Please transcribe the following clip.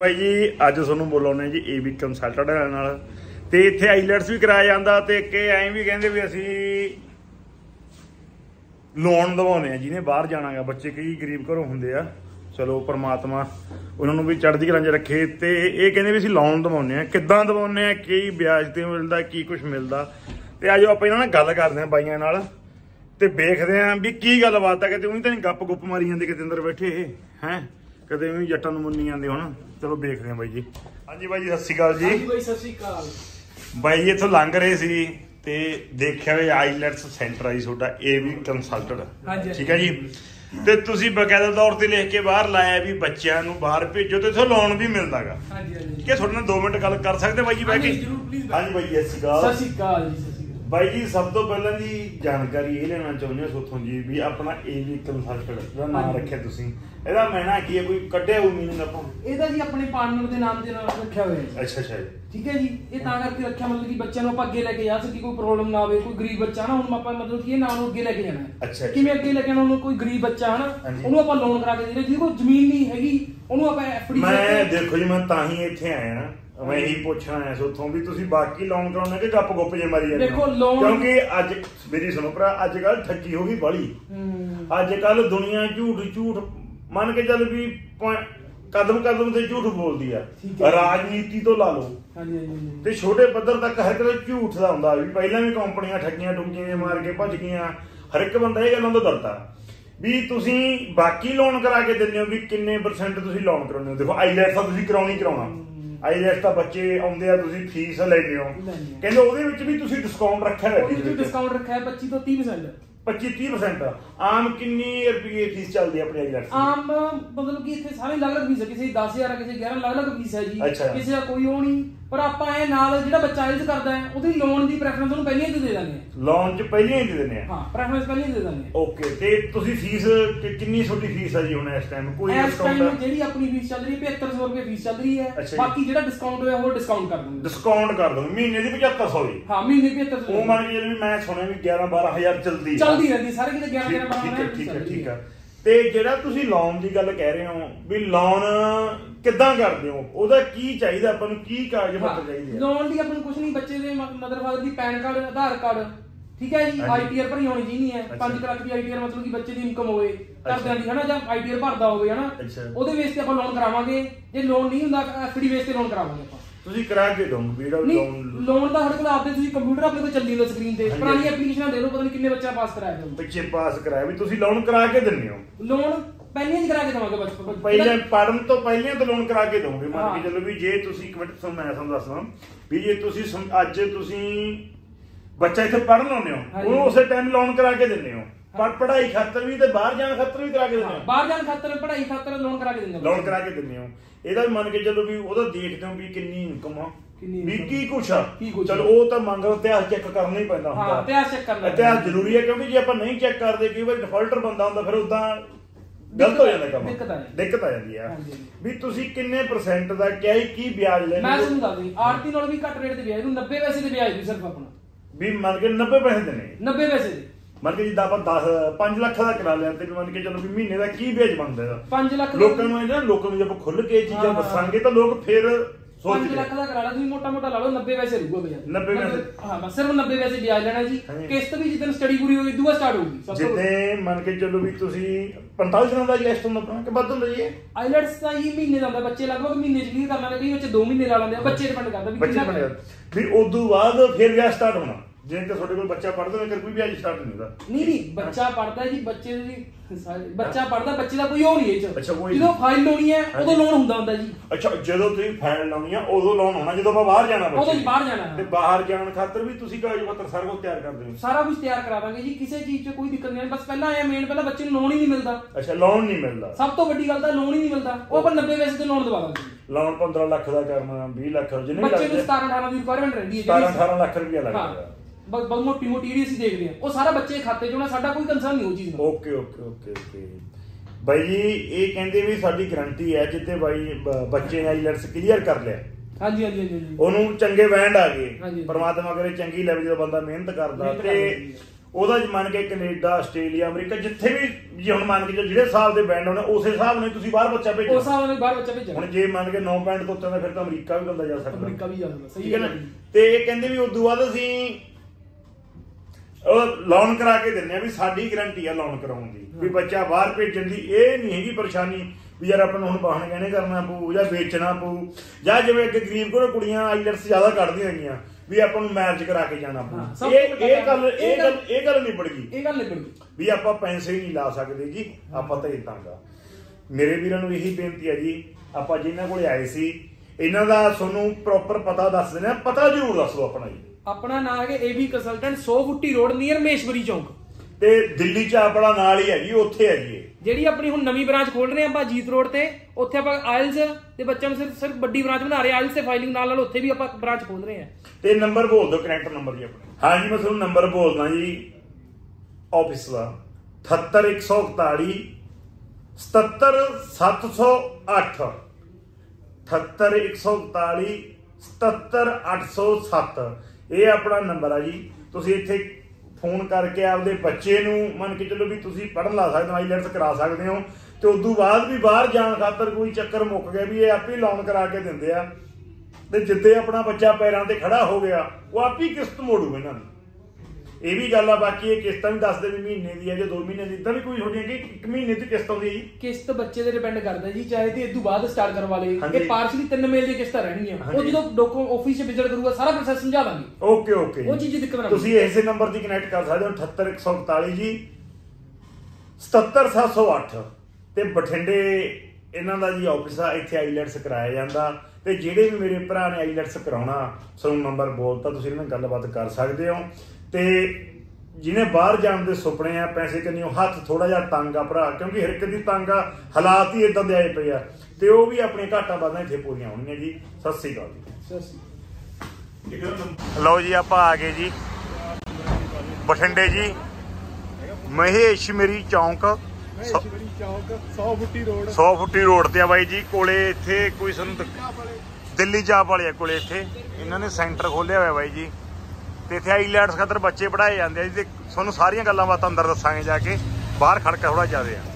ਭਾਈ ਜੀ, ਅੱਜ ਤੁਹਾਨੂੰ ਬੁਲਾਉਣੇ ਜੀ ਏਬੀ ਕੰਸਲਟੈਂਟ ਨਾਲ। ਤੇ ਇੱਥੇ ਆਈਲੈਟਸ ਵੀ ਕਰਾਇਆ ਜਾਂਦਾ ਤੇ ਕਿ ਐਂ ਵੀ ਕਹਿੰਦੇ ਵੀ ਅਸੀਂ ਲੋਨ ਦਵਾਉਨੇ ਆ ਜਿਹਨੇ ਬਾਹਰ ਜਾਣਾਗਾ ਬੱਚੇ ਕਈ ਗਰੀਬ ਘਰੋਂ ਹੁੰਦੇ ਆ। ਚਲੋ, ਪ੍ਰਮਾਤਮਾ ਉਹਨਾਂ ਨੂੰ ਵੀ ਚੜ੍ਹਦੀ ਕਲਾਂ 'ਚ ਰੱਖੇ। ਤੇ ਇਹ ਕਹਿੰਦੇ ਵੀ ਅਸੀਂ ਲੋਨ ਦਵਾਉਨੇ ਆ ਕਿੱਦਾਂ ਦਵਾਉਨੇ ਆ ਕੀ ਵਿਆਜ ਤੇ ਮਿਲਦਾ, ਕੀ ਕੁਝ ਮਿਲਦਾ? ਤੇ ਆਜੋ ਆਪਾਂ ਇਹਨਾਂ ਨਾਲ ਗੱਲ ਕਰਦੇ ਆ ਬਾਈਆਂ ਨਾਲ। ਤੇ ਵੇਖਦੇ ਆਂ ਵੀ ਕੀ ਗੱਲਬਾਤ ਆ। ਕਿਤੇ ਉਹਨੀ ਤਾਂ ਨੀ ਗੱਪ ਗੁੱਪ ਮਾਰੀ ਜਾਂਦੇ ਕਿਤੇ ਅੰਦਰ ਬੈਠੇ ਹੈ? ਕਦੇ ਵੀ ਜੱਟਾਂ ਨੂੰ ਮੁੰਨੀ ਜਾਂਦੇ ਹੁਣ ਚਲੋ ਵੇਖਦੇ ਆਂ ਬਾਈ ਜੀ। ਹਾਂਜੀ ਬਾਈ ਜੀ ਸਤਿ ਸ਼੍ਰੀ ਅਕਾਲ ਜੀ। ਹਾਂਜੀ ਬਾਈ ਸਤਿ ਸ਼੍ਰੀ ਅਕਾਲ। ਬਾਈ ਜੀ ਇੱਥੋਂ ਲੰਘ ਰਹੇ ਸੀ ਤੇ ਦੇਖਿਆ ਵੀ ਆਈਲੈਟਸ ਸੈਂਟਰ ਆਈ ਤੁਹਾਡਾ ਇਹ ਵੀ ਕੰਸਲਟਡ ਹਾਂਜੀ। ਠੀਕ ਹੈ ਜੀ? ਤੇ ਤੁਸੀਂ ਬਕਾਇਦਾ ਤੌਰ ਤੇ ਲਿਖ ਕੇ ਬਾਹਰ ਲਾਇਆ ਵੀ ਬੱਚਿਆਂ ਨੂੰ ਬਾਹਰ ਭੇਜੋ ਤੇ ਇੱਥੋਂ ਲੋਨ ਵੀ ਮਿਲਦਾਗਾ ਹਾਂਜੀ ਹਾਂਜੀ। ਕਿ ਤੁਹਾਡੇ ਨਾਲ 2 ਮਿੰਟ ਗੱਲ ਕਰ ਸਕਦੇ ਬਾਈ ਜੀ ਹਾਂਜੀ, ਕੇ? ਹਾਂਜੀ ਬਾਈ ਜੀ ਸਤਿ ਸ਼੍ਰੀ ਸਤਿ ਅਕਾਲ ਸ਼੍ਰੀ ਅਕਾਲ ਜੀ ਸਤਿ ਸ਼੍ਰੀ ਅਕਾਲ। ਬਾਈ ਜੀ ਸਭ ਤੋਂ ਪਹਿਲਾਂ ਜੀ ਜਾਣਕਾਰੀ ਇਹ ਲੈਣਾ ਚਾਹੁੰਦੇ ਹਾਂ ਸੋਥੋਂ ਜੀ ਵੀ ਆਪਣਾ ਏਵੀ ਕੰਸਲਟਡ ਦਾ ਨਾਮ। ਰੱਖਿਆ ਤੁਸੀਂ। ਇਹਦਾ ਮੈਨਾ ਕੀ ਹੈ? ਕੋਈ ਕੱਢਿਆ ਹੋਊ ਮੀਨਿੰਗ ਆਪਾਂ? ਇਹਦਾ ਜੀ ਆਪਣੇ ਪਾਰਟਨਰ ਦੇ ਨਾਮ ਦੇ ਨਾਲ ਰੱਖਿਆ ਹੋਇਆ ਹੈ ਅੱਛਾ ਅੱਛਾ। ਠੀਕ ਹੈ ਜੀ? ਇਹ ਤਾਂ ਕਰਕੇ ਰੱਖਿਆ ਮਤਲਬ ਕਿ ਬੱਚਿਆਂ ਨੂੰ ਆਪਾਂ ਅੱਗੇ ਲੈ ਕੇ ਜਾ ਸਕੀਏ ਕੋਈ ਪ੍ਰੋਬਲਮ ਨਾ ਆਵੇ ਕੋਈ ਗਰੀਬ ਬੱਚਾ ਨਾ ਹੁਣ ਆਪਾਂ ਮਤਲਬ ਕਿ ਇਹ ਨਾਂ ਨੂੰ ਅੱਗੇ ਲੈ ਕੇ ਜਾਣਾ ਹੈ। ਅੱਛਾ। ਕਿਵੇਂ ਅੱਗੇ ਲੈ ਕੇ ਜਾਣਾ ਉਹਨੂੰ ਕੋਈ ਗਰੀਬ ਬੱਚਾ ਹੈ ਨਾ ਹਾਂਜੀ। ਉਹਨੂੰ ਆਪਾਂ ਲੋਨ ਕਰਾ ਕੇ ਦੇ ਰਹੇ ਜਿਹਦੇ ਕੋਲ ਜ਼ਮੀਨ ਨਹੀਂ ਹੈਗੀ ਉਹਨੂੰ ਆਪਾਂ ਐਫਡੀ ਮੈਂ ਦੇਖੋ ਜੀ ਮੈਂ ਤਾਂ ਹੀ ਇੱਥੇ ਆਇਆ। ਮੈਂ ਇਹੀ ਪੁੱਛਣਾ ਆਇਆ ਸੋਥੋਂ ਵੀ ਤੁਸੀਂ ਬਾਕੀ ਲੋਨ ਕਰਾਉਣੇ ਕਿ ਗੱਪ ਗੁੱਪ ਜੇ ਮਾਰੀ ਜਾਂਦੇ? ਦੇਖੋ, ਕਿਉਂਕਿ ਅੱਜ ਮੇਰੀ ਸੁਣੋ ਭਰਾ ਅੱਜ ਕੱਲ ਠੱਗੀ ਹੋ ਗਈ ਬਾਲੀ ਅੱਜ ਕੱਲ ਦੁਨੀਆ ਝੂਠ ਝੂਠ ਮੰਨ ਕੇ ਚੱਲ ਵੀ ਕਦਮ ਕਦਮ ਤੇ ਝੂਠ ਬੋਲਦੀ ਆ। ਰਾਜਨੀਤੀ ਤੋਂ ਲਾ ਲਓ। ਹਾਂਜੀ ਹਾਂਜੀ ਹਾਂਜੀ। ਤੇ ਛੋਟੇ ਪੱਧਰ ਤੱਕ ਹਰ ਕਿਤੇ ਝੂਠ ਦਾ ਹੁੰਦਾ ਵੀ ਪਹਿਲਾਂ ਵੀ ਕੰਪਨੀਆਂ ਠੱਗੀਆਂ ਜਿਹੀਆਂ ਮਾਰ ਕੇ ਭੱਜ ਗਈਆਂ। ਹਰ ਇੱਕ ਬੰਦਾ ਇਹ ਗੱਲਾਂ ਤੋਂ ਡਰਦਾ। ਵੀ ਤੁਸੀਂ ਬਾਕੀ ਲੋਨ ਕਰਾ ਕੇ ਦਿੰਦੇ ਹੋ ਵੀ ਕਿੰਨੇ ਪਰਸੈਂਟ ਤੁਸੀਂ ਲੋਨ ਕਰਾਉਂਦੇ ਹੋ? ਦੇਖੋ ਆਈਲੈਟਸ ਤਾਂ ਤੁਸੀਂ ਕਰਾਉਣੀ ਕਰਾਉਣਾ। ਆਈਲੈਟਸ ਤਾਂ ਬੱਚੇ ਆਉਂਦੇ ਆ ਤੁਸੀਂ ਫੀਸ ਲੈਂਦੇ ਹੋ। ਕਹਿੰਦੇ ਉਹਦੇ ਵਿੱਚ ਵੀ ਤੁਸੀਂ ਡਿਸਕਾਊਂਟ ਰੱਖਿਆ ਹੋਇਆ ਉਹਦੇ ਵਿੱਚ ਡਿਸਕਾਊਂਟ ਰੱਖਿਆ ਹੈ 25 ਤੋਂ 30% 25 30% ਆਮ ਕਿੰਨੀ ਰੁਪਏ ਫੀਸ ਚੱਲਦੀ ਆਪਣੀ ਆਈਲੈਟਸ ਆਮ ਮਤਲਬ ਕਿ ਇੱਥੇ ਸਾਰੇ ਅਲੱਗ-ਅਲੱਗ ਫੀਸ ਹੈ ਕਿਸੇ ਦੀ 10000 ਹੈ ਕਿਸੇ ਦੀ 11 ਅਲੱਗ-ਅਲੱਗ ਫੀਸ ਹੈ ਜੀ। ਕਿਸੇ ਦਾ ਕੋਈ ਉਹ ਨਹੀਂ। ਪਰ ਆਪਾਂ ਇਹ ਨਾਲ ਜਿਹੜਾ ਬੱਚਾ ਆਇਲਸ ਕਰਦਾ ਹੈ ਉਹਦੀ ਲੋਨ ਦੀ ਪ੍ਰੈਫਰੈਂਸ ਉਹਨੂੰ ਪਹਿਲਾਂ ਹੀ ਦੇ ਦਾਂਗੇ ਲੋਨ ਚ ਪਹਿਲਾਂ ਹੀ ਦੇ ਦਿੰਦੇ ਆ? ਹਾਂ ਪ੍ਰੈਫਰੈਂਸ ਪਹਿਲਾਂ ਹੀ ਦੇ ਦਾਂਗੇ ਓਕੇ ਤੇ ਤੁਸੀਂ ਫੀਸ ਕਿੰਨੀ ਤੁਹਾਡੀ ਫੀਸ ਹੈ ਜੀ ਹੁਣ ਇਸ ਟਾਈਮ ਕੋਈ ਇਸ ਡਿਸਕਾਊਂਟ ਟਾਈਮ ਜਿਹੜੀ ਆਪਣੀ ਫੀਸ ਚੱਲ ਰਹੀ ਹੈ 7500 ਰੁਪਏ ਫੀਸ ਚੱਲ ਰਹੀ ਹੈ। ਜੀ। ਬਾਕੀ ਜਿਹੜਾ ਡਿਸਕਾਊਂਟ ਹੋਇਆ ਉਹ ਡਿਸਕਾਊਂਟ ਕਰ ਦਾਂਗੇ ਡਿਸਕਾਊਂਟ ਕਰ ਦੋ ਮਹੀਨੇ ਦੀ 7500 ਦੀ ਹਾਂ ਮਹੀਨੇ 7500 ਉਹ ਮੰਨ ਕੇ ਵੀ ਮੈਂ ਸੁਣਿਆ ਵੀ 11 12000 ਚੱਲਦੀ ਆ। ਚੱਲਦੀ ਰਹਿੰਦੀ ਸਾਰੇ ਕਿਤੇ 11 ਠੀਕ 11 ਠੀਕ 12 ਹੈ ਠੀਕ ਹੈ ਠੀਕ ਹੈ। ਤੇ ਜਿਹੜਾ ਤੁਸੀਂ ਲੋਨ ਦੀ ਗੱਲ ਕਹਿ ਰਹੇ ਹੋ ਵੀ ਲੋਨ ਕਿੱਦਾਂ ਕਰਦੇ ਹੋ? ਉਹਦਾ ਕੀ ਚਾਹੀਦਾ? ਆਪਾਂ ਨੂੰ ਕੀ ਕਾਗਜ਼ ਪੱਤਰ ਚਾਹੀਦੇ ਆ? ਲੋਨ ਦੀ ਆਪਾਂ ਨੂੰ ਕੁਝ ਨਹੀਂ ਬੱਚੇ ਦੇ ਮਦਰ ਫਾਦਰ ਦੀ ਪੈਨ ਕਾਰਡ ਆਧਾਰ ਕਾਰਡ। ਠੀਕ ਹੈ ਜੀ। ਆਈਟੀਆਰ ਭਰੀ ਹੋਣੀ ਚਾਹੀਦੀ ਹੈ। ਅੱਛਾ। 5 ਲੱਖ ਦੀ ਆਈਟੀਆਰ ਮਤਲਬ ਕਿ ਬੱਚੇ ਦੀ ਇਨਕਮ ਹੋਵੇ। ਘਰਦਿਆਂ ਦੀ ਹਨਾ? ਜਾਂ ਆਈਟੀਆਰ ਭਰਦਾ ਹੋਵੇ ਹਨਾ। ਉਹਦੇ ਬੇਸ ਤੇ ਆਪਾਂ ਲੋਨ ਕਰਾਵਾਂਗੇ। ਜੇ ਲੋਨ ਨਹੀਂ ਹੁੰਦਾ ਐਫਡੀ ਬੇਸ ਤੇ ਲੋਨ ਕਰਾਵਾਂਗੇ ਆਪਾਂ। ਤੁਸੀਂ ਕਰਾ ਕੇ ਦੋਗੇ ਵੀ ਜਿਹੜਾ ਨਹੀਂ ਲੋਨ ਲੋਨ ਤਾਂ ਸਾਡੇ ਕੋਲ ਆਪਦੇ ਤੁਸੀਂ ਕੰਪਿਊਟਰ ਆਪਣੇ ਕੋਲ ਚੱਲੀ ਹੁੰਦਾ ਸਕਰੀਨ ਤੇ। ਪੁਰਾਣੀ ਐਪਲੀਕੇਸ਼ਨਾਂ ਦੇ ਲਓ ਪਤਾ ਨਹੀਂ ਕਿੰਨੇ ਬੱਚਾ ਪਾਸ ਕਰਾਇਆ ਤੁਹਾਨੂੰ ਬੱਚੇ ਪਾਸ ਕਰਾਇਆ ਵੀ ਤੁਸੀਂ ਲੋਨ ਕਰਾ ਕੇ ਦਿੰਦੇ ਹੋ। ਲੋਨ ਪਹਿਲਾਂ ਹੀ ਕਰਾ ਕੇ ਦੇਵਾਂਗੇ ਬੱਚੇ ਪਹਿਲਾਂ ਪੜਨ ਤੋਂ ਪਹਿਲਾਂ ਤਾਂ ਲੋਨ ਕਰਾ ਕੇ ਦੋਗੇ ਮੰਨ ਕੇ। ਚੱਲੋ ਵੀ ਜੇ ਤੁਸੀਂ ਇੱਕ ਮਿੰਟ ਤੁਹਾਨੂੰ ਮੈਂ ਤੁਹਾਨੂੰ ਦੱਸਦਾ। ਵੀ ਜੇ ਤੁਸੀਂ ਅੱਜ ਤੁਸੀਂ ਬੱਚਾ ਇੱਥੇ ਪੜਨ ਆਉਂਦੇ ਹੋ। ਉਹਨੂੰ ਉਸੇ ਟਾਈਮ ਲੋਨ ਕਰਾ ਕੇ ਦਿੰਦੇ ਹੋ। ਪਰ ਪੜ੍ਹਾਈ ਖਾਤਰ ਵੀ ਤੇ ਬਾਹਰ ਜਾਣ ਖਾਤਰ ਵੀ ਕਰਾ ਕੇ ਦਿੰਦੇ ਹੋ? ਬਾਹਰ ਜਾਣ ਖਾਤਰ ਪੜ੍ਹਾਈ ਖਾਤਰ ਲੋਨ ਕਰਾ ਕੇ ਦਿੰਦੇ ਲੋਨ ਕਰਾ ਕੇ ਦਿੰਦੇ ਹੋ। ਇਹਦਾ ਵੀ ਮੰਨ ਕੇ ਚੱਲੋ ਵੀ ਉਹਦਾ ਦੇਖਦੇ ਹੋ ਵੀ ਕਿੰਨੀ ਇਨਕਮ ਆ। ਕਿੰਨੀ ਵੀ ਕੀ ਕੁਛ ਆ? ਚਲੋ। ਉਹ ਤਾਂ ਮੰਗਲ ਇਤਿਹਾਸ ਚੈੱਕ ਕਰਨਾ ਹੀ ਪੈਂਦਾ ਹਾਂ ਹੁੰਦਾ ਇਤਿਹਾਸ ਚੈੱਕ ਕਰਨਾ ਇਤਿਹਾਸ ਜ਼ਰੂਰੀ ਹੈ ਕਿਉਂਕਿ ਜੇ ਆਪਾਂ ਨਹੀਂ ਚੈੱਕ ਕਰਦੇ ਕਈ ਵਾਰ ਡਿਫਾਲਟਰ ਬੰਦਾ ਹੁੰਦਾ ਫਿਰ ਉਦਾਂ ਗਲਤ ਹੋ ਜਾਂਦਾ ਕੰਮ। ਦਿੱਕਤ ਆ ਜਾਂਦੀ। ਆ। ਵੀ ਤੁਸੀਂ ਕਿੰਨੇ ਪਰਸੈਂਟ ਦਾ ਕਿਆ ਹੀ ਕੀ ਵਿਆਜ ਲੈਂਦੇ ਮੈਂ ਹੋ? ਤੁਹਾਨੂੰ ਦੱਸਦੀ ਆਰਤੀ ਨਾਲ ਵੀ ਘੱਟ ਰੇਟ ਤੇ ਵਿਆਜ ਨੂੰ 90 ਪੈਸੇ ਦੇ ਵਿਆਜ ਦੀ ਸਿਰਫ ਆਪਣਾ। ਵੀ ਮੰਨ ਕੇ 90 ਪੈਸੇ ਦੇਣੇ। 90 ਪੈਸੇ ਦੇ। ਮੰਨ ਕੇ ਜਿੱਦਾਂ ਆਪਾਂ 10 5 ਲੱਖ ਦਾ ਕਰਾ ਲਿਆ ਤੇ ਮੰਨ ਕੇ ਚਲੋ ਵੀ ਮਹੀਨੇ ਦਾ ਕੀ ਵਿਆਜ ਬਣਦਾ ਇਹਦਾ 5 ਲੱਖ ਦਾ- ਲੋਕਾਂ ਨੂੰ ਇਹ ਨਾ ਲੋਕਾਂ ਨੂੰ ਜੇ ਆਪਾਂ ਖੁੱਲ ਕੇ ਇਹ ਚੀਜ਼ਾਂ। ਦੱਸਾਂਗੇ ਤਾਂ ਲੋਕ ਫਿਰ 5 ਸੋਚਦੇ ਲੱਖ ਦਾ ਕਰਾ ਲਾ ਤੁਸੀਂ ਮੋਟਾ ਮੋਟਾ ਲਾ ਲਓ 90 ਪੈਸੇ ਰੂਗਾ ਵਿਆਜ 90 ਪੈਸੇ। ਹਾਂ ਬਸ ਸਿਰਫ 90 ਪੈਸੇ ਵਿਆਜ ਲੈਣਾ ਜੀ ਹਾਂਜੀ। ਕਿਸ਼ਤ ਵੀ ਜਿੱਦਣ ਸਟੱਡੀ ਪੂਰੀ ਹੋਈ ਦੂਆ ਸਟਾਰਟ ਹੋਊਗੀ ਸਭ ਤੋਂ ਮੰਨ ਕੇ ਚੱਲੋ ਵੀ ਤੁਸੀਂ 45 ਦਿਨਾਂ ਦਾ ਟੈਸਟ ਹੁੰਦਾ ਆਪਣਾ ਕਿ ਵੱਧ ਹੁੰਦਾ ਜੀ ਇਹ? ਆਈਲੈਟਸ ਦਾ ਹੀ ਮਹੀਨੇ ਦਾ ਹੁੰਦਾ ਬੱਚੇ ਲਗਭਗ ਮਹੀਨੇ ਚ ਕਲੀਅਰ ਕਰ ਲੈਂਦੇ ਕਈ ਬੱਚੇ 2 ਮਹੀਨੇ ਲਾ ਲੈਂਦੇ ਆ ਬੱਚੇ ਡਿਪੈਂਡ ਕਰਦਾ ਵੀ ਬੱਚੇ ਕਿੰਨਾ ਬਣਿਆ ਵੀ ਉਦੋਂ ਬਾਅਦ ਫਿਰ ਵਿਆਹ ਸਟਾਰਟ ਹੋਣਾ ਜੇ ਤਾਂ ਤੁਹਾਡੇ ਕੋਲ ਬੱਚਾ ਪੜਦਾ ਹੋਵੇ ਫਿਰ ਕੋਈ ਵਿਆਹ ਸਟਾਰਟ ਨਹੀਂ ਹੁੰਦਾ ਨਹੀਂ ਨਹੀਂ, ਬੱਚਾ ਪੜਦਾ ਜੀ, ਬੱਚੇ ਦੀ ਸਾਰੇ- ਬੱਚਾ ਪੜਦਾ ਬੱਚੇ ਦਾ ਕੋਈ ਉਹ ਨਹੀਂ ਇਹ ਚ। ਅੱਛਾ, ਕੋਈ ਜਦੋਂ ਫਾਈਲ ਲਾਉਣੀ ਹੈ। ਉਦੋਂ ਲੋਨ ਹੁੰਦਾ ਹੁੰਦਾ ਜੀ। ਅੱਛਾ ਜਦੋਂ ਤੁਸੀਂ ਫਾਈਲ ਲਾਉਣੀ ਆ ਉਦੋਂ ਲੋਨ ਹੋਣਾ ਜਦੋਂ ਆਪਾਂ ਬਾਹਰ ਜਾਣਾ ਉਦੋਂ ਬਾਹਰ ਜਾਣਾ। ਤੇ। ਬਾਹਰ ਜਾਣ ਖਾਤਰ ਵੀ ਤੁਸੀਂ ਕਾਗਜ਼ ਪੱਤਰ ਸਾਰਾ ਕੁਝ ਤਿਆਰ ਕਰਦੇ ਹੋ ਸਾਰਾ ਕੁਝ ਤਿਆਰ ਕਰਾ ਦਾਂਗੇ ਜੀ ਕਿਸੇ ਚੀਜ਼ 'ਚ ਕੋਈ ਦਿੱਕਤ ਨਹੀਂ ਬਸ ਪਹਿਲਾਂ ਆਇਆ ਮੇਨ ਪਹਿਲਾਂ ਬੱਚੇ ਨੂੰ ਲੋਨ ਹੀ ਨਹੀਂ ਮਿਲਦਾ। ਅੱਛਾ ਲੋਨ ਨਹੀਂ ਮਿਲਦਾ। ਸਭ ਤੋਂ ਵੱਡੀ ਗੱਲ ਤਾਂ ਲੋਨ ਹੀ ਨਹੀਂ ਮਿਲਦਾ। ਉਹ ਆਪਾਂ 90 ਪੈਸੇ ਤੇ ਲੋਨ ਦਵਾ ਦਾਂਗੇ ਲੋਨ 15 ਲੱਖ ਦਾ ਕਰਨਾ 20 ਲੱਖ ਜਿੰਨੇ ਬੱਚੇ ਨੂੰ ਲੱਗਦੇ 17 18 ਦੀ ਰਿਕੁਆਇਰਮੈਂਟ ਰਹਿੰਦੀ ਹੈ 17 18 ਲੱਖ ਰੁਪਇਆ ਹਾਂ। ਲੱਗਦਾ ਬਹੁਤ ਮੋਟੀ ਮੋਟੀ ਜਿਹੜੀ ਅਸੀਂ ਦੇਖਦੇ ਉਹ ਸਾਰਾ ਬੱਚੇ ਖਾਤੇ 'ਚ ਹੋਣਾ ਸਾਡਾ ਕੋਈ ਕੰਸਰਨ ਨਹੀਂ ਉਹ ਚੀਜ਼ ਨਾਲ। Okay okay okay okay. Bye ਜੀ ਇਹ ਕਹਿੰਦੇ ਵੀ ਸਾਡੀ ਗਰੰਟੀ ਹੈ ਜਿੱਤੇ ਬਾਈ ਬ- ਬੱਚੇ ਨੇ ਆਈਲੈਟਸ ਕਲੀਅਰ ਕਰ ਲਿਆ। ਹਾਂਜੀ ਹਾਂਜੀ ਹਾਂਜੀ ਹਾਂਜੀ। ਉਹਨੂੰ ਚੰਗੇ ਬੈਂਡ ਆ ਹਾਂਜੀ। ਗਏ ਪਰਮਾਤਮਾ ਕਰੇ ਚੰਗੀ ਲੈਵਲ ਜਦੋਂ ਬੰਦਾ ਮਿਹਨਤ ਕਰਦਾ ਮਿਹਨਤ ਤੇ ਕਰਦਾ। ਉਹਦਾ ਮੰਨ ਕੇ ਕੈਨੇਡਾ ਆਸਟ੍ਰੇਲੀਆ ਅਮਰੀਕਾ ਜਿੱਥੇ ਵੀ ਜੇ ਹੁਣ ਮੰਨ ਕੇ ਚੱਲੋ ਜਿਹੜੇ ਹਿਸਾਬ ਦੇ ਬੈਂਡ ਹੋਣੇ ਉਸੇ ਹਿਸਾਬ ਨਾਲ ਤੁਸੀਂ ਬਾਹਰ ਬੱਚਾ ਉਸ ਭੇਜੋ ਹਿਸਾਬ ਨਾਲ ਬਾਹਰ ਬੱਚਾ ਭੇਜਣਾ ਹੁਣ ਜੇ ਮੰਨ ਕੇ 9 ਪੈਂਟ ਤੋਂ ਉੱਤੇ ਦਾ ਫਿਰ ਤਾਂ ਅਮਰੀਕਾ ਵੀ ਬੰਦਾ ਜਾ ਸਕਦਾ। ਅਮਰੀਕਾ ਵੀ ਜਾ ਸਕਦਾ ਸਹੀ ਠੀਕ ਹੈ ਨਾ। ਤੇ ਇਹ ਕਹਿੰਦੇ ਵੀ ਉਦੋਂ ਬਾਅਦ ਅਸੀਂ ਉਹ ਲੋਨ ਕਰਾ ਕੇ ਦਿੰਨੇ ਆ ਵੀ ਸਾਡੀ ਗਾਰੰਟੀ ਆ ਲੋਨ ਕਰਾਉਣ ਦੀ। ਵੀ ਬੱਚਾ ਬਾਹਰ ਭੇਜਣ ਦੀ ਇਹ ਨਹੀਂ ਹੈਗੀ ਪਰੇਸ਼ਾਨੀ ਵੀ ਯਾਰ ਆਪਾਂ ਨੂੰ ਹੁਣ ਬਾਹਣ ਗਹਿਣੇ ਕਰਨਾ ਪਊ ਜਾਂ ਵੇਚਣਾ ਪਊ ਜਾਂ ਜਿਵੇਂ ਅੱਗੇ ਗਰੀਬ ਕੋਲ ਕੁੜੀਆਂ ਆਈਲੈਟਸ ਜ਼ਿਆਦਾ ਕੱਢਦੀਆਂ ਹੈਗੀਆਂ ਵੀ ਆਪਾਂ ਨੂੰ ਮੈਰਿਜ ਕਰਾ ਕੇ ਜਾਣਾ ਪਊ। ਇਹ ਇਹ ਗੱਲ ਇਹ ਗੱਲ ਇਹ ਗੱਲ ਨਿਬੜ ਗਈ। ਇਹ ਗੱਲ ਨਿਬੜ ਗਈ। ਵੀ ਆਪਾਂ ਪੈਸੇ ਹੀ ਨਹੀਂ ਲਾ ਸਕਦੇ ਜੀ ਆਪਾਂ ਤਾਂ ਇਦਾਂ ਦਾ। ਮੇਰੇ ਵੀਰਾਂ ਨੂੰ ਇਹੀ ਬੇਨਤੀ ਹੈ ਜੀ ਆਪਾਂ ਜਿਨ੍ਹਾਂ ਕੋਲੇ ਆਏ ਸੀ ਇਹਨਾਂ ਦਾ ਤੁਹਾਨੂੰ ਪ੍ਰੋਪਰ ਪਤਾ ਦੱਸ ਦੇਣਾ ਪਤਾ ਜ਼ਰੂਰ ਦੱਸ ਦਿਓ ਆਪਣਾ ਜੀ। ਆਪਣਾ ਨਾਮ ਹੈ ਏਬੀ ਕੰਸਲਟੈਂਟ 100 ਫੁੱਟੀ ਰੋਡ ਨੀਅਰ ਮੇਸ਼ਵਰੀ ਚੌਂਕ। ਤੇ ਦਿੱਲੀ ਚ ਆਪਣਾ ਨਾਲ ਹੀ ਹੈ ਜੀ ਉੱਥੇ ਹੈ ਜੀ ਇਹ। ਜਿਹੜੀ ਆਪਣੀ ਹੁਣ ਨਵੀਂ ਬ੍ਰਾਂਚ ਖੋਲ ਰਹੇ ਆਪਾਂ ਜੀਤ ਰੋਡ ਤੇ ਉੱਥੇ ਆਪਾਂ ਆਇਲਸ ਤੇ ਬੱਚਿਆਂ ਨੂੰ ਸਿਰਫ ਸਿਰਫ ਵੱਡੀ ਬ੍ਰਾਂਚ ਬਣਾ ਰਹੇ ਆਇਲਸ ਤੇ ਫਾਈਲਿੰਗ ਨਾਲ ਨਾਲ ਉੱਥੇ ਵੀ ਆਪਾਂ ਬ੍ਰਾਂਚ ਖੋਲ ਰਹੇ ਹਾਂ। ਤੇ ਨੰਬਰ ਬੋਲ ਦਿਓ ਕਨੈਕਟ ਨੰਬਰ ਜੀ ਆਪਣਾ। ਹਾਂਜੀ ਮੈਂ ਤੁਹਾਨੂੰ ਨੰਬਰ ਬੋਲਦਾ ਜੀ। ਆਫਿਸ ਦਾ। 78141 77708 78141 77807 ਇਹ ਆਪਣਾ ਨੰਬਰ ਆ ਜੀ। ਤੁਸੀਂ ਇੱਥੇ ਫੋਨ ਕਰਕੇ ਆਪਦੇ ਬੱਚੇ ਨੂੰ ਮੰਨ ਕੇ ਚੱਲੋ ਵੀ ਤੁਸੀਂ ਪੜਨ ਲਾ ਸਕਦੇ ਹੋ, ਆਈਲੈਟਸ ਕਰਾ ਸਕਦੇ ਹੋ। ਤੇ ਉਦੋਂ ਬਾਅਦ ਵੀ ਬਾਹਰ ਜਾਣ ਖਾਤਰ ਕੋਈ ਚੱਕਰ ਮੁੱਕ ਗਿਆ ਵੀ ਇਹ ਆਪੇ ਲੋਨ ਕਰਾ ਕੇ ਦਿੰਦੇ ਆ। ਤੇ ਜਿੱਦੇ ਆਪਣਾ ਬੱਚਾ ਪੈਰਾਂ ਤੇ ਖੜਾ ਹੋ ਗਿਆ, ਉਹ ਆਪ ਹੀ ਕਿਸ਼ਤ ਮੋੜੂ ਇਹਨਾਂ ਨੂੰ ਇਹ ਵੀ ਗੱਲ ਆ ਬਾਕੀ ਇਹ ਕਿਸ਼ਤਾਂ ਵੀ ਦੱਸਦੇ ਵੀ ਮਹੀਨੇ ਦੀ ਹੈ ਜਾਂ 2 ਮਹੀਨੇ ਦੀ ਤਾਂ ਵੀ ਕੋਈ ਹੋਣੀ ਹੈ ਕਿ ਇੱਕ ਮਹੀਨੇ ਦੀ ਕਿਸ਼ਤ ਆਉਂਦੀ ਹੈ ਜੀ। ਕਿਸ਼ਤ ਬੱਚੇ ਤੇ ਡਿਪੈਂਡ ਕਰਦਾ ਜੀ ਚਾਹੇ ਤੇ ਇਦੋਂ ਬਾਅਦ ਸਟਾਰਟ ਕਰਵਾ ਲੇ ਹਾਂਜੀ। ਇਹ ਪਾਰਸ਼ਲੀ ਤਿੰਨ ਮੇਲ ਦੀ ਕਿਸ਼ਤਾਂ ਰਹਿਣਗੀਆਂ। ਉਹ। ਜਦੋਂ ਡੋਕੋ ਆਫਿਸ 'ਚ ਵਿਜ਼ਿਟ ਕਰੂਗਾ ਸਾਰਾ ਪ੍ਰੋਸੈਸ ਸਮਝਾ ਦਾਂਗੇ। ਓਕੇ ਓਕੇ ਉਹ ਚੀਜ਼ ਦਿੱਕਤ ਨਾ ਤੁਸੀਂ ਇਸੇ ਨੰਬਰ ਦੀ ਕਨੈਕਟ ਕਰ ਸਕਦੇ ਹੋ 78141 ਜੀ। 77708 ਤੇ ਬਠਿੰਡੇ ਇਹਨਾਂ ਦਾ ਜੀ ਆਫਿਸ ਆ ਇੱਥੇ ਆਈਲੈਟਸ ਕਰਾਇਆ ਜਾਂਦਾ। ਤੇ ਜਿਹੜੇ ਵੀ ਮੇਰੇ ਭਰਾ ਨੇ ਆਈਲੈਟਸ ਕਰਾਉਣਾ ਸਾਨੂੰ ਨੰਬਰ ਬੋਲਤਾ ਤੁਸੀਂ ਇਹਨਾਂ ਨਾਲ ਗੱਲਬਾਤ ਕਰ ਸਕਦੇ ਹੋ। ਤੇ ਜਿਹਨੇ ਬਾਹਰ ਜਾਣ ਦੇ ਸੁਪਨੇ ਆ ਪੈਸੇ ਕੰਨੀ ਹੱਥ ਥੋੜਾ ਜਿਹਾ ਤੰਗ ਆ ਭਰਾ ਕਿਉਂਕਿ ਹਰ ਇੱਕ ਦੀ ਤੰਗ ਆ ਹਾਲਾਤ ਹੀ ਇਦਾਂ ਦੇ ਆਏ ਪਏ ਆ। ਤੇ ਉਹ ਵੀ ਆਪਣੇ ਘਾਟਾ ਵਾਧਾ ਇੱਥੇ ਪੂਰੀਆਂ ਹੋਣਗੀਆਂ ਜੀ। ਸਤਿ ਸ੍ਰੀ ਅਕਾਲ ਜੀ। ਲਓ ਜੀ ਆਪਾਂ ਆ ਗਏ ਜੀ। ਬਠਿੰਡੇ ਜੀ। ਮਹੇਸ਼ਮਰੀ ਚੌਂਕ। ਸੌ- ਮਹੇਸ਼ਵਰੀ ਚੌਕ 100 ਫੁੱਟੀ ਰੋਡ। 100 ਫੁੱਟੀ ਰੋਡ ਤੇ ਆ ਬਾਈ ਜੀ ਕੋਲੇ ਇੱਥੇ ਕੋਈ ਸਾਨੂੰ ਦਿੱਲੀ ਜਾਪ ਵਾਲੇ। ਕੋਲੇ ਇੱਥੇ। ਇਹਨਾਂ ਨੇ ਸੈਂਟਰ ਖੋਲਿਆ ਹੋਇਆ ਬਾਈ ਜੀ। ਤੇ ਇੱਥੇ ਆਈਲੈਟਸ ਖਾਤਰ ਬੱਚੇ ਪੜਾਏ ਜਾਂਦੇ ਆ ਜੀ, ਤੇ ਤੁਹਾਨੂੰ ਸਾਰੀਆਂ ਗੱਲਾਂ ਬਾਤਾਂ ਅੰਦਰ ਦੱਸਾਂਗੇ ਜਾ ਕੇ, ਬਾਹਰ ਖੜਕਾ ਥੋੜਾ ਜ਼ਿਆਦਾ ਆ।